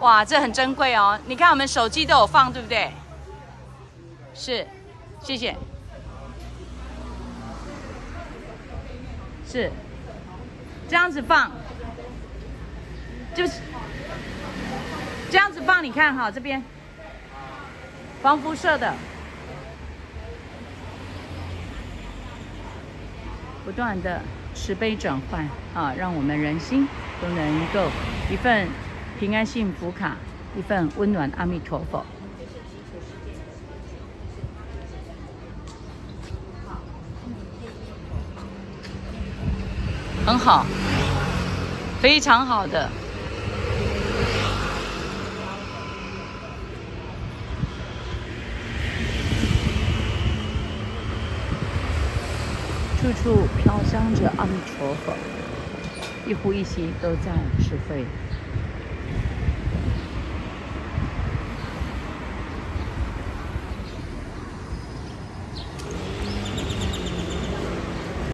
哇，这很珍贵哦！你看我们手机都有放，对不对？是，谢谢。是，这样子放，就是这样子放。你看哈，这边防辐射的，不断的慈悲转换啊，让我们人心都能够一份。平安幸福卡，一份温暖阿弥陀佛，很好，非常好的，处处飘香着阿弥陀佛，一呼一吸都在智慧。